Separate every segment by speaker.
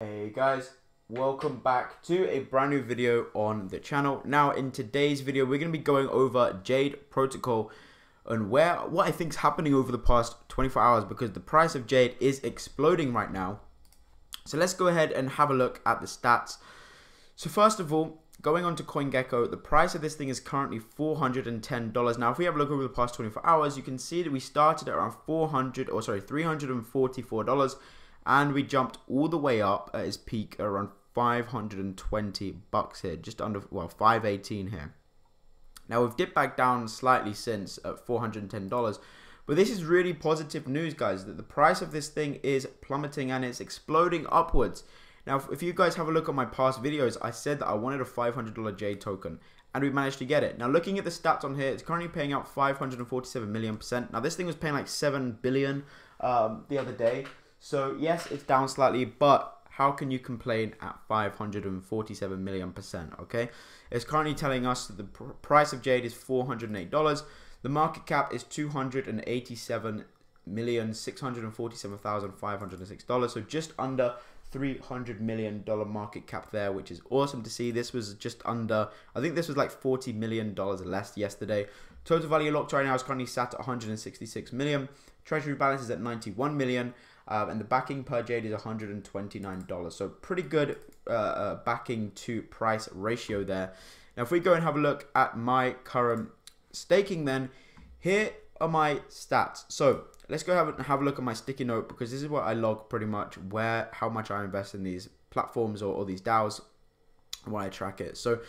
Speaker 1: Hey guys, welcome back to a brand new video on the channel. Now in today's video we're going to be going over Jade Protocol and where what I think is happening over the past 24 hours because the price of Jade is exploding right now. So let's go ahead and have a look at the stats. So first of all, going on to CoinGecko, the price of this thing is currently $410. Now if we have a look over the past 24 hours, you can see that we started at around 400 or sorry, $344 and we jumped all the way up at its peak around 520 bucks here, just under well 518 here. Now we've dipped back down slightly since at $410, but this is really positive news, guys. That the price of this thing is plummeting and it's exploding upwards. Now, if you guys have a look at my past videos, I said that I wanted a $500 J token, and we managed to get it. Now, looking at the stats on here, it's currently paying out 547 million percent. Now, this thing was paying like 7 billion um, the other day. So yes, it's down slightly, but how can you complain at 547 million percent? Okay, it's currently telling us that the pr price of Jade is 408 dollars. The market cap is 287 million six hundred and forty-seven thousand five hundred and six dollars. So just under 300 million dollar market cap there which is awesome to see this was just under i think this was like 40 million dollars less yesterday total value locked right now is currently sat at 166 million treasury balance is at 91 million um, and the backing per Jade is $129. So pretty good uh, uh, backing to price ratio there. Now, if we go and have a look at my current staking, then here are my stats. So let's go have have a look at my sticky note because this is what I log pretty much where how much I invest in these platforms or, or these DAOs and why I track it. So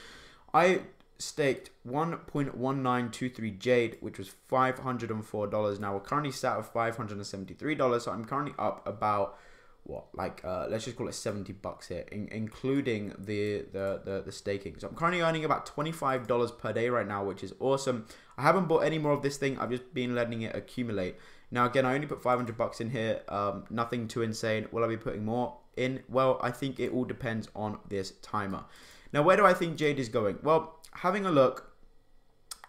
Speaker 1: I staked 1.1923 Jade, which was $504. Now we're currently sat at $573, so I'm currently up about what like uh, let's just call it 70 bucks here in, including the, the the the staking. So i'm currently earning about 25 dollars per day right now which is awesome. I haven't bought any more of this thing. I've just been letting it accumulate. Now again i only put 500 bucks in here um, nothing too insane. Will i be putting more in? Well i think it all depends on this timer now where do i think jade is going well having a look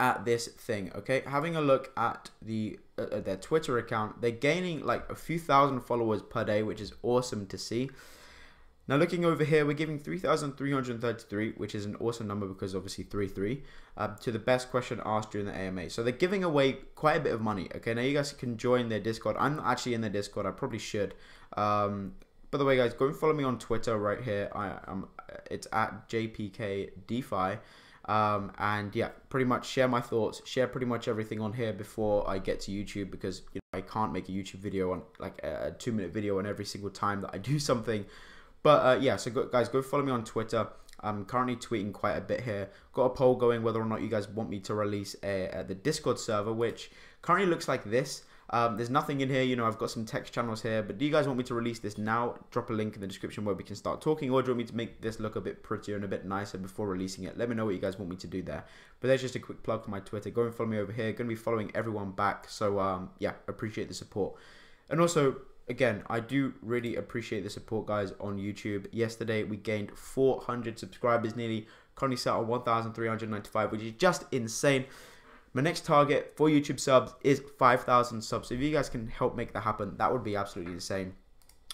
Speaker 1: at this thing, okay? Having a look at the uh, uh, their Twitter account, they're gaining like a few thousand followers per day, which is awesome to see. Now looking over here, we're giving 3,333, which is an awesome number because obviously 3-3, uh, to the best question asked during the AMA. So they're giving away quite a bit of money. Okay, now you guys can join their Discord. I'm not actually in their Discord. I probably should. Um, by the way, guys, go and follow me on Twitter right here. I am. It's at JPK DeFi. Um, and yeah, pretty much share my thoughts, share pretty much everything on here before I get to YouTube because you know, I can't make a YouTube video on like a two minute video on every single time that I do something. But uh, yeah, so go, guys, go follow me on Twitter. I'm currently tweeting quite a bit here. Got a poll going whether or not you guys want me to release a, a, the Discord server, which currently looks like this. Um, there's nothing in here, you know, I've got some text channels here, but do you guys want me to release this now? Drop a link in the description where we can start talking, or do you want me to make this look a bit prettier and a bit nicer before releasing it? Let me know what you guys want me to do there. But there's just a quick plug for my Twitter. Go and follow me over here. Going to be following everyone back. So, um, yeah, appreciate the support. And also, again, I do really appreciate the support, guys, on YouTube. Yesterday, we gained 400 subscribers nearly. Currently set on 1,395, which is just insane. My next target for YouTube subs is 5,000 subs. So if you guys can help make that happen, that would be absolutely the same.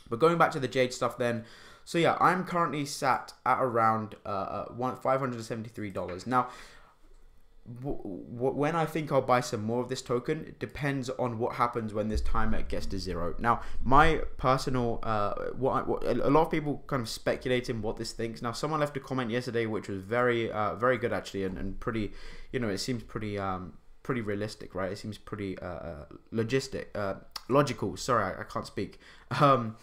Speaker 1: But going back to the Jade stuff then, so yeah, I'm currently sat at around uh, uh $573. Now, when I think I'll buy some more of this token, it depends on what happens when this timer gets to zero. Now, my personal, uh, what, what, a lot of people kind of speculating what this thinks. Now, someone left a comment yesterday which was very, uh, very good actually, and, and pretty, you know, it seems pretty, um, pretty realistic, right? It seems pretty uh, uh logistic, uh, logical. Sorry, I, I can't speak. Um,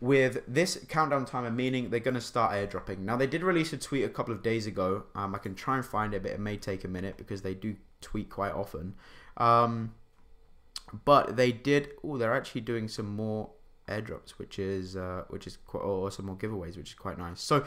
Speaker 1: with this countdown timer, meaning they're going to start airdropping. Now, they did release a tweet a couple of days ago. Um, I can try and find it, but it may take a minute because they do tweet quite often. Um, but they did. Oh, they're actually doing some more airdrops, which is uh, which is quite, or some more giveaways, which is quite nice. So,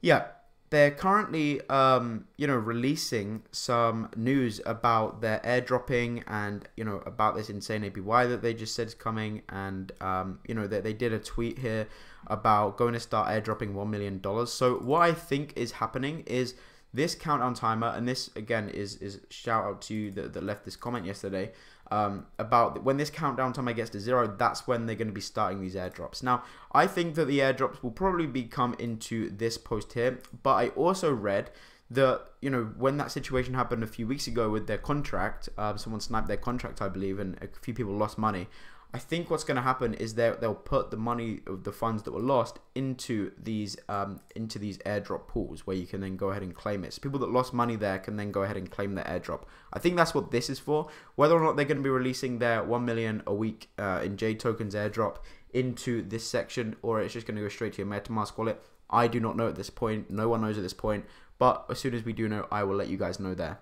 Speaker 1: yeah, they're currently, um, you know, releasing some news about their airdropping and, you know, about this insane APY that they just said is coming. And, um, you know, they, they did a tweet here about going to start airdropping $1 million. So what I think is happening is this countdown timer, and this, again, is, is shout out to you that, that left this comment yesterday. Um, about when this countdown timer gets to zero, that's when they're going to be starting these airdrops. Now, I think that the airdrops will probably be come into this post here, but I also read that you know when that situation happened a few weeks ago with their contract, um, someone sniped their contract, I believe, and a few people lost money. I think what's going to happen is they they'll put the money of the funds that were lost into these um, into these airdrop pools where you can then go ahead and claim it. So people that lost money there can then go ahead and claim their airdrop. I think that's what this is for. Whether or not they're going to be releasing their one million a week uh, in J tokens airdrop into this section or it's just going to go straight to your MetaMask wallet, I do not know at this point. No one knows at this point. But as soon as we do know, I will let you guys know there.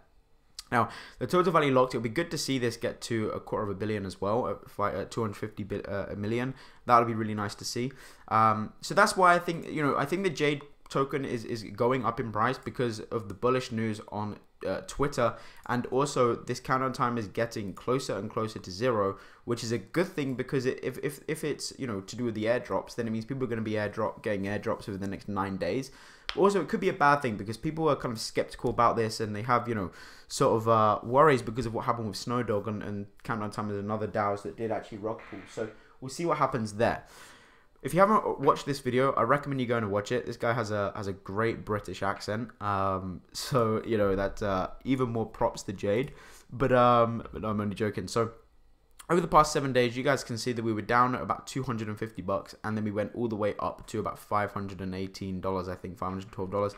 Speaker 1: Now, the total value locked, it'll be good to see this get to a quarter of a billion as well, at 250 uh, million. That'll be really nice to see. Um, so that's why I think, you know, I think the Jade token is, is going up in price because of the bullish news on uh, Twitter, and also this countdown time is getting closer and closer to zero, which is a good thing because it, if, if, if it's you know to do with the airdrops, then it means people are going to be airdrop getting airdrops over the next nine days. Also, it could be a bad thing because people are kind of skeptical about this and they have you know sort of uh, worries because of what happened with Snowdog and, and countdown time is another DAOs that did actually rug pull. So we'll see what happens there. If you haven't watched this video, I recommend you go and watch it. This guy has a has a great British accent, um, so you know that uh, even more props to Jade. But um, but I'm only joking. So over the past seven days, you guys can see that we were down at about 250 bucks, and then we went all the way up to about 518 dollars. I think 512 dollars.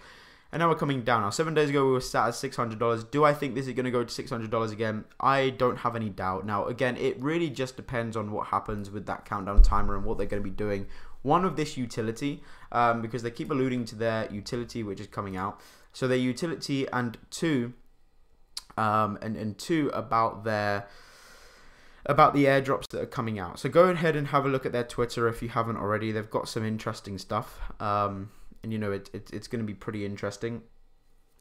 Speaker 1: And now we're coming down. Now, seven days ago, we were sat at $600. Do I think this is going to go to $600 again? I don't have any doubt. Now, again, it really just depends on what happens with that countdown timer and what they're going to be doing. One, of this utility, um, because they keep alluding to their utility, which is coming out. So their utility, and two, um, and, and two, about their about the airdrops that are coming out. So go ahead and have a look at their Twitter if you haven't already. They've got some interesting stuff. Um, and you know it, it it's going to be pretty interesting.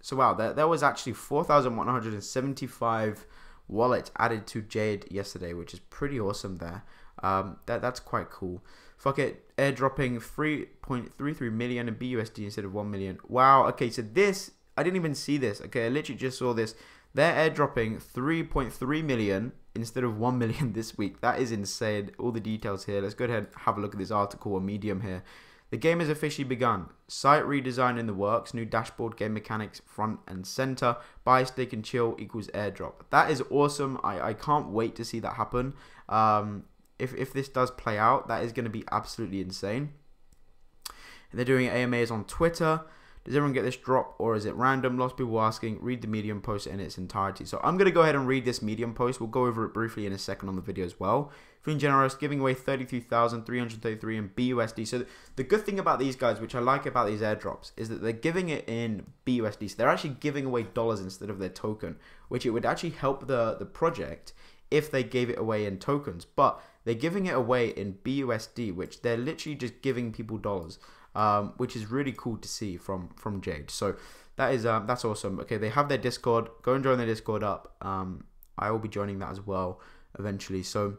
Speaker 1: So wow, there, there was actually 4,175 wallets added to Jade yesterday, which is pretty awesome there. Um, that that's quite cool. Fuck it, airdropping 3.33 million in BUSD instead of 1 million. Wow. Okay, so this I didn't even see this. Okay, I literally just saw this. They're airdropping 3.3 million instead of 1 million this week. That is insane. All the details here. Let's go ahead and have a look at this article on Medium here. The game has officially begun. Site redesign in the works, new dashboard, game mechanics, front and center. Buy, stick, and chill equals airdrop. That is awesome. I, I can't wait to see that happen. Um, if, if this does play out, that is going to be absolutely insane. And they're doing AMAs on Twitter. Does everyone get this drop or is it random? Lots of people asking. Read the Medium post in its entirety. So I'm going to go ahead and read this Medium post. We'll go over it briefly in a second on the video as well. Feeling generous, giving away 33,333 in BUSD. So the good thing about these guys, which I like about these airdrops, is that they're giving it in BUSD. So they're actually giving away dollars instead of their token, which it would actually help the, the project if they gave it away in tokens. But they're giving it away in BUSD, which they're literally just giving people dollars um, which is really cool to see from from Jade. So that is um, that's awesome. Okay, they have their Discord. Go and join their Discord up. Um, I will be joining that as well eventually. So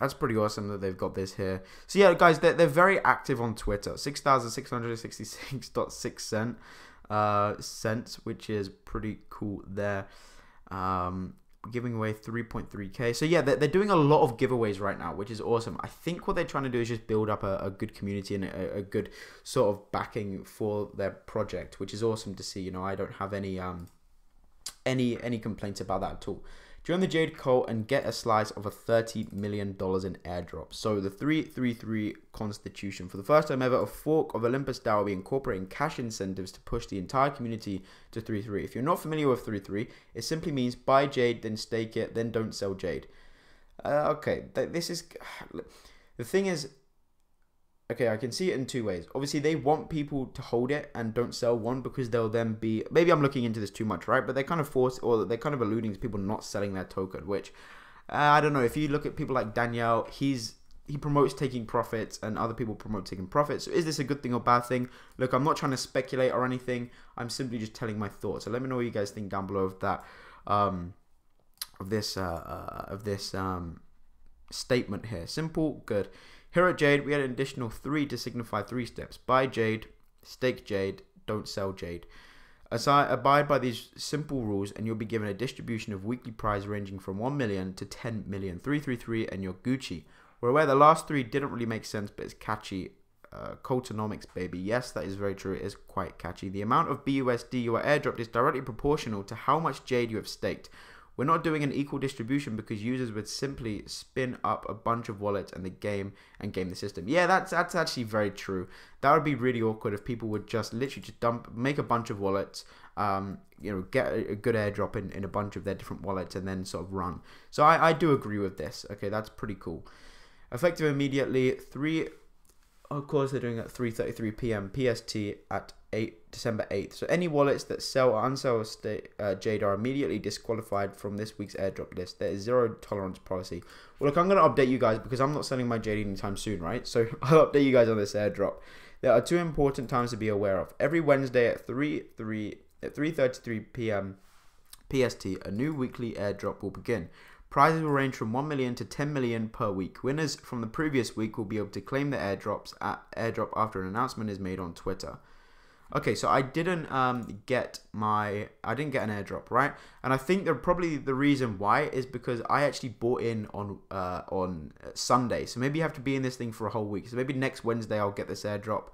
Speaker 1: that's pretty awesome that they've got this here. So yeah, guys, they're, they're very active on Twitter. 6,666.6 cent, uh, cents, which is pretty cool there. Um, giving away 3.3k. So yeah, they're, they're doing a lot of giveaways right now, which is awesome. I think what they're trying to do is just build up a, a good community and a, a, good sort of backing for their project, which is awesome to see. You know, I don't have any um any any complaints about that at all. Join the Jade Cult and get a slice of a $30 million in airdrop. So the 333 Constitution. For the first time ever, a fork of Olympus DAO will be incorporating cash incentives to push the entire community to 3.3. If you're not familiar with 3.3, it simply means buy Jade, then stake it, then don't sell Jade. Uh, okay, this is... The thing is, okay, I can see it in two ways. Obviously, they want people to hold it and don't sell one because they'll then be. Maybe I'm looking into this too much, right? But they're kind of forced, or they're kind of alluding to people not selling their token, which uh, I don't know. If you look at people like Danielle, he's he promotes taking profits and other people promote taking profits. So is this a good thing or bad thing? Look, I'm not trying to speculate or anything. I'm simply just telling my thoughts. So let me know what you guys think down below of that, um, of this, uh, uh, of this um, statement here. Simple, good. Here at Jade, we had an additional three to signify three steps. Buy Jade, stake Jade, don't sell Jade. Aside, abide by these simple rules, and you'll be given a distribution of weekly prize ranging from 1 million to 10 million. 333 and you're Gucci. We're aware the last three didn't really make sense, but it's catchy. Uh, Cultonomics, baby. Yes, that is very true. It is quite catchy. The amount of BUSD you are airdropped is directly proportional to how much Jade you have staked. We're not doing an equal distribution because users would simply spin up a bunch of wallets and the game and game the system. Yeah, that's that's actually very true. That would be really awkward if people would just literally just dump, make a bunch of wallets, um, you know, get a, a, good airdrop in, in a bunch of their different wallets and then sort of run. So I, I do agree with this. Okay, that's pretty cool. Effective immediately, three of course, they're doing it at 3:33 p.m. PST at 8 December 8th. So any wallets that sell or unsell uh, Jade are immediately disqualified from this week's airdrop list. There is zero tolerance policy. Well, look, I'm gonna update you guys because I'm not selling my Jade anytime soon, right? So I'll update you guys on this airdrop. There are two important times to be aware of. Every Wednesday at 3 3 at 3:33 p.m. PST, a new weekly airdrop will begin. Prizes will range from 1 million to 10 million per week. Winners from the previous week will be able to claim the airdrops at airdrop after an announcement is made on Twitter. Okay, so I didn't um, get my, I didn't get an airdrop, right? And I think that probably the reason why is because I actually bought in on uh, on Sunday. So maybe you have to be in this thing for a whole week. So maybe next Wednesday I'll get this airdrop.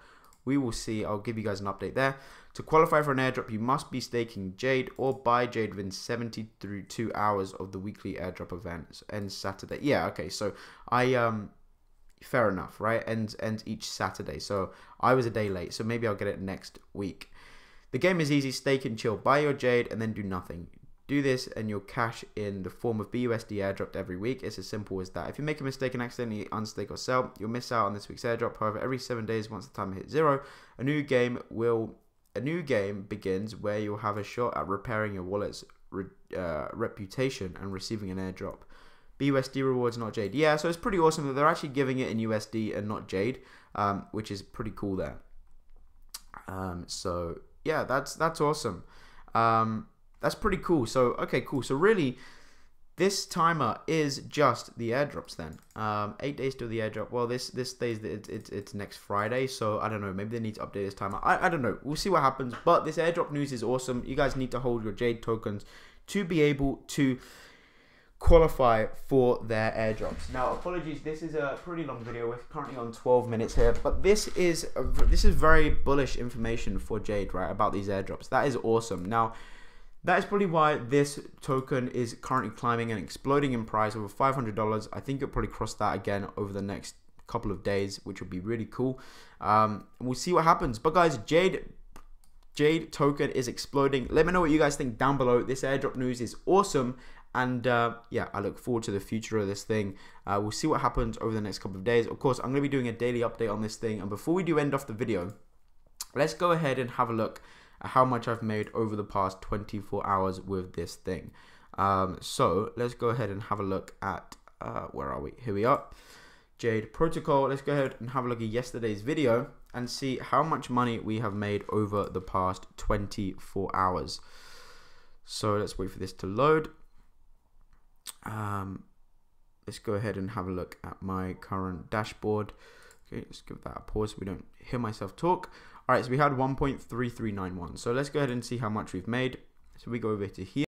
Speaker 1: We will see. I'll give you guys an update there. To qualify for an airdrop, you must be staking Jade or buy Jade within 70 through 2 hours of the weekly airdrop event. and Saturday. Yeah, okay. So I um fair enough, right? And and each Saturday. So I was a day late. So maybe I'll get it next week. The game is easy. Stake and chill. Buy your Jade and then do nothing. Do this and you'll cash in the form of BUSD airdropped every week. It's as simple as that. If you make a mistake and accidentally unstake or sell, you'll miss out on this week's airdrop. However, every seven days, once the time hits zero, a new game will a new game begins where you'll have a shot at repairing your wallet's re, uh, reputation and receiving an airdrop. BUSD rewards, not Jade. Yeah, so it's pretty awesome that they're actually giving it in USD and not Jade, um, which is pretty cool there. Um, so yeah, that's that's awesome. Um, that's pretty cool. So okay, cool. So really, this timer is just the airdrops then. Um, eight days to the airdrop. Well, this this stays it's, it's it's next Friday, so I don't know. Maybe they need to update this timer. I, I don't know. We'll see what happens. But this airdrop news is awesome. You guys need to hold your Jade tokens to be able to qualify for their airdrops. Now, apologies. This is a pretty long video. We're currently on 12 minutes here, but this is a, this is very bullish information for Jade, right? About these airdrops. That is awesome. Now that is probably why this token is currently climbing and exploding in price over $500. I think it'll probably cross that again over the next couple of days, which would be really cool. Um, we'll see what happens. But guys, Jade Jade token is exploding. Let me know what you guys think down below. This airdrop news is awesome. And uh, yeah, I look forward to the future of this thing. Uh, we'll see what happens over the next couple of days. Of course, I'm going to be doing a daily update on this thing. And before we do end off the video, let's go ahead and have a look how much I've made over the past 24 hours with this thing. Um, so let's go ahead and have a look at, uh, where are we? Here we are. Jade Protocol. Let's go ahead and have a look at yesterday's video and see how much money we have made over the past 24 hours. So let's wait for this to load. Um, let's go ahead and have a look at my current dashboard. Okay, let's give that a pause so we don't hear myself talk. All right, so we had 1.3391. So let's go ahead and see how much we've made. So we go over to here,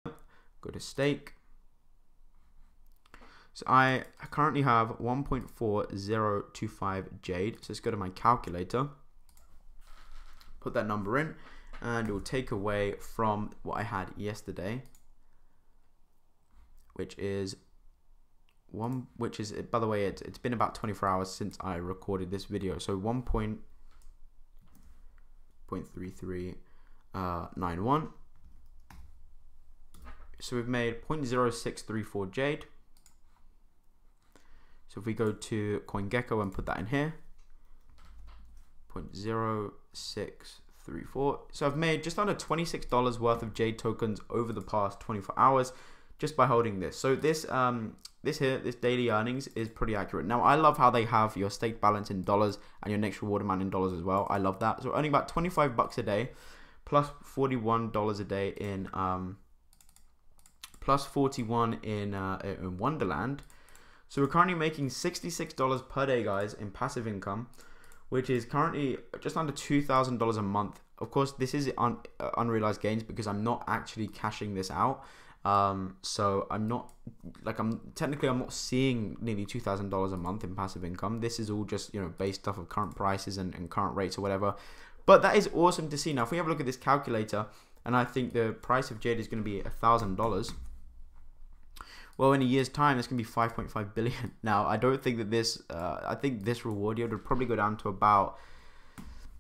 Speaker 1: go to stake. So I currently have 1.4025 Jade. So let's go to my calculator, put that number in, and it will take away from what I had yesterday, which is one, which is, by the way, it, it's been about 24 hours since I recorded this video. So 1. 0.3391. Uh, so we've made 0.0634 Jade. So if we go to CoinGecko and put that in here, 0.0634. So I've made just under $26 worth of Jade tokens over the past 24 hours just by holding this. So this um, this here, this daily earnings is pretty accurate. Now, I love how they have your stake balance in dollars and your next reward amount in dollars as well. I love that. So earning about 25 bucks a day, plus $41 a day in, um, plus 41 in, uh, in Wonderland. So we're currently making $66 per day, guys, in passive income, which is currently just under $2,000 a month of course, this is un, uh, unrealized gains because I'm not actually cashing this out. Um, so I'm not like I'm technically I'm not seeing nearly two thousand dollars a month in passive income. This is all just you know based off of current prices and, and current rates or whatever. But that is awesome to see. Now, if we have a look at this calculator, and I think the price of Jade is going to be a thousand dollars. Well, in a year's time, it's going to be 5.5 billion. Now, I don't think that this. Uh, I think this reward yield would probably go down to about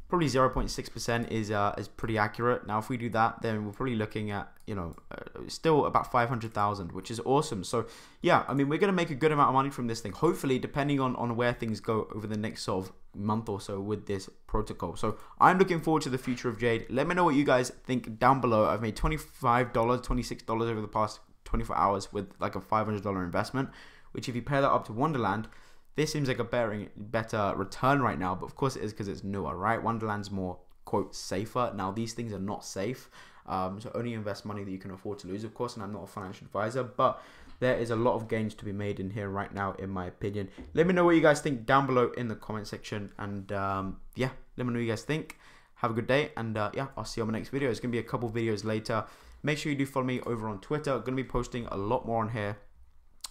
Speaker 1: probably 0.6% is uh, is pretty accurate. Now, if we do that, then we're probably looking at, you know, uh, still about 500,000, which is awesome. So, yeah, I mean, we're going to make a good amount of money from this thing, hopefully, depending on, on where things go over the next sort of month or so with this protocol. So, I'm looking forward to the future of Jade. Let me know what you guys think down below. I've made $25, $26 over the past 24 hours with like a $500 investment, which if you pair that up to Wonderland, this seems like a better, better return right now, but of course it is because it's newer, right? Wonderland's more, quote, safer. Now, these things are not safe. Um, so only invest money that you can afford to lose, of course, and I'm not a financial advisor, but there is a lot of gains to be made in here right now, in my opinion. Let me know what you guys think down below in the comment section, and um, yeah, let me know what you guys think. Have a good day, and uh, yeah, I'll see you on my next video. It's going to be a couple videos later. Make sure you do follow me over on Twitter. I'm going to be posting a lot more on here.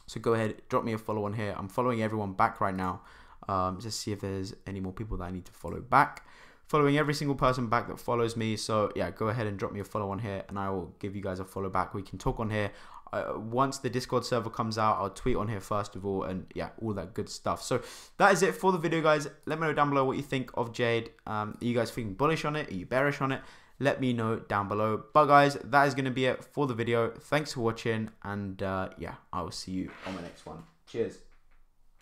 Speaker 1: So go ahead, drop me a follow on here. I'm following everyone back right now. Um, just see if there's any more people that I need to follow back. Following every single person back that follows me. So yeah, go ahead and drop me a follow on here, and I will give you guys a follow back. We can talk on here. Uh, once the Discord server comes out, I'll tweet on here first of all, and yeah, all that good stuff. So that is it for the video, guys. Let me know down below what you think of Jade. Um, are you guys feeling bullish on it? Are you bearish on it? Let me know down below. But guys, that is going to be it for the video. Thanks for watching, and uh, yeah, I will see you on the next one. Cheers.